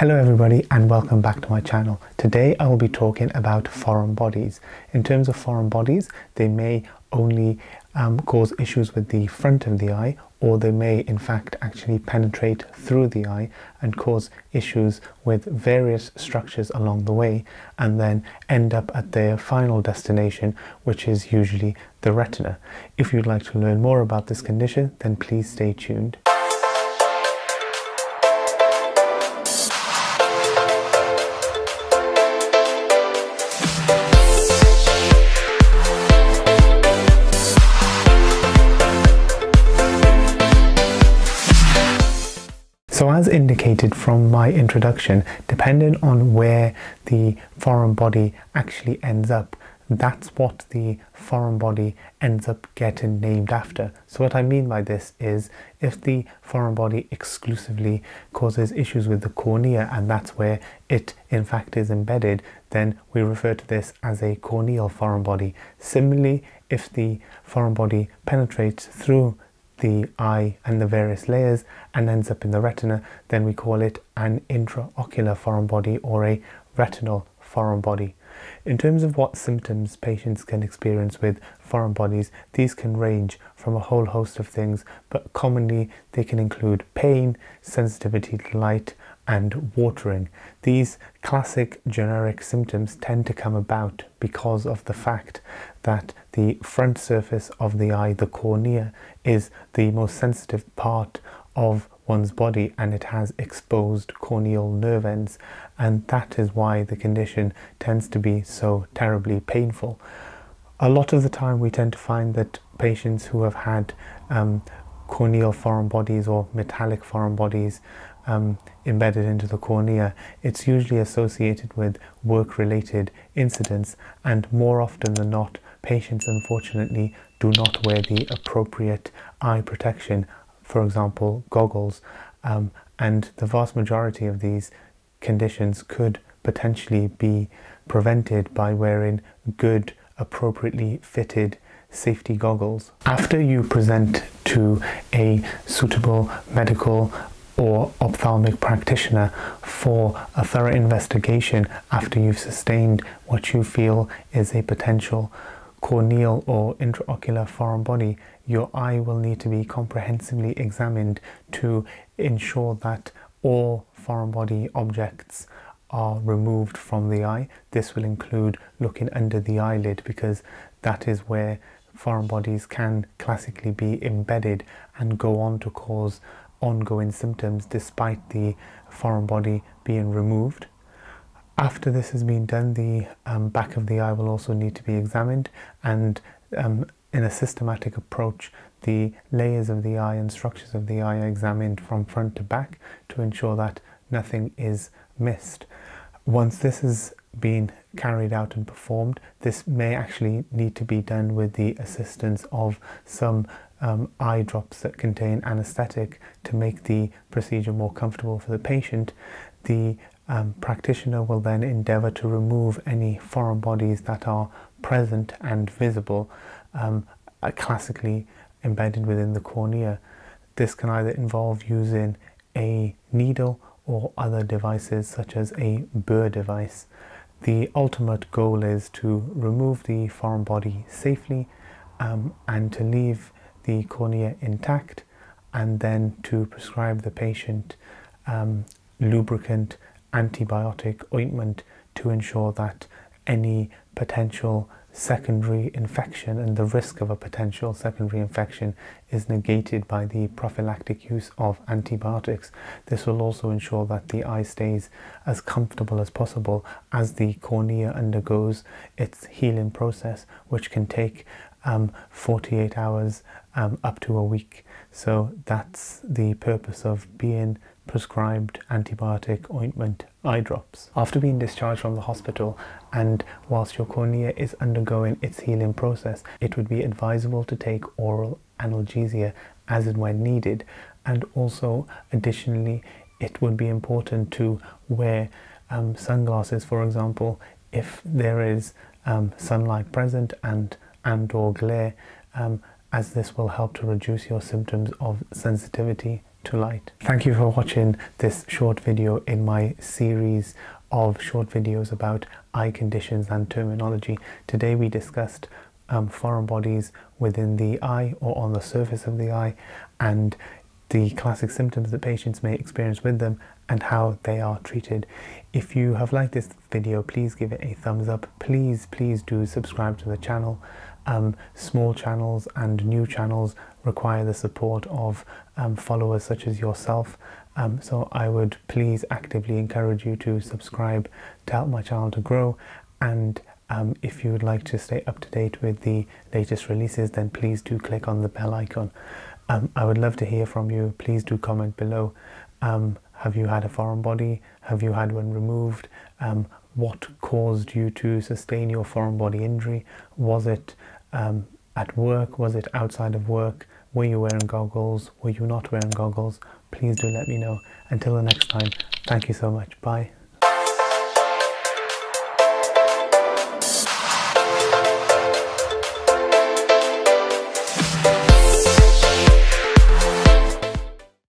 Hello everybody and welcome back to my channel. Today I will be talking about foreign bodies. In terms of foreign bodies, they may only um, cause issues with the front of the eye or they may in fact actually penetrate through the eye and cause issues with various structures along the way and then end up at their final destination which is usually the retina. If you'd like to learn more about this condition then please stay tuned. Indicated from my introduction, depending on where the foreign body actually ends up, that's what the foreign body ends up getting named after. So what I mean by this is if the foreign body exclusively causes issues with the cornea and that's where it in fact is embedded, then we refer to this as a corneal foreign body. Similarly, if the foreign body penetrates through the eye and the various layers and ends up in the retina, then we call it an intraocular foreign body or a retinal foreign body. In terms of what symptoms patients can experience with foreign bodies, these can range from a whole host of things, but commonly they can include pain, sensitivity to light, and watering. These classic generic symptoms tend to come about because of the fact that the front surface of the eye, the cornea, is the most sensitive part of one's body and it has exposed corneal nerve ends and that is why the condition tends to be so terribly painful. A lot of the time we tend to find that patients who have had um, corneal foreign bodies or metallic foreign bodies um, embedded into the cornea, it's usually associated with work-related incidents and more often than not, patients unfortunately do not wear the appropriate eye protection, for example, goggles, um, and the vast majority of these conditions could potentially be prevented by wearing good, appropriately fitted safety goggles. After you present to a suitable medical or ophthalmic practitioner for a thorough investigation after you've sustained what you feel is a potential corneal or intraocular foreign body, your eye will need to be comprehensively examined to ensure that all foreign body objects are removed from the eye. This will include looking under the eyelid because that is where foreign bodies can classically be embedded and go on to cause ongoing symptoms despite the foreign body being removed. After this has been done, the um, back of the eye will also need to be examined and um, in a systematic approach, the layers of the eye and structures of the eye are examined from front to back to ensure that nothing is missed. Once this has been carried out and performed, this may actually need to be done with the assistance of some um, eye drops that contain anesthetic to make the procedure more comfortable for the patient. The um, practitioner will then endeavour to remove any foreign bodies that are present and visible, um, uh, classically embedded within the cornea. This can either involve using a needle or other devices such as a burr device. The ultimate goal is to remove the foreign body safely um, and to leave the cornea intact and then to prescribe the patient um, lubricant antibiotic ointment to ensure that any potential secondary infection and the risk of a potential secondary infection is negated by the prophylactic use of antibiotics. This will also ensure that the eye stays as comfortable as possible as the cornea undergoes its healing process, which can take um, 48 hours um, up to a week. So that's the purpose of being prescribed antibiotic ointment eye drops. After being discharged from the hospital and whilst your cornea is undergoing its healing process, it would be advisable to take oral analgesia as and when needed and also additionally it would be important to wear um, sunglasses for example if there is um, sunlight present and and or glare um, as this will help to reduce your symptoms of sensitivity to light. Thank you for watching this short video in my series of short videos about eye conditions and terminology. Today we discussed um, foreign bodies within the eye or on the surface of the eye and the classic symptoms that patients may experience with them and how they are treated. If you have liked this video, please give it a thumbs up. Please, please do subscribe to the channel. Um, small channels and new channels require the support of um, followers such as yourself. Um, so I would please actively encourage you to subscribe to help my channel to grow. And um, if you would like to stay up to date with the latest releases, then please do click on the bell icon. Um, I would love to hear from you. Please do comment below. Um, have you had a foreign body? Have you had one removed? Um, what caused you to sustain your foreign body injury? Was it um, at work? Was it outside of work? Were you wearing goggles? Were you not wearing goggles? Please do let me know. Until the next time, thank you so much. Bye.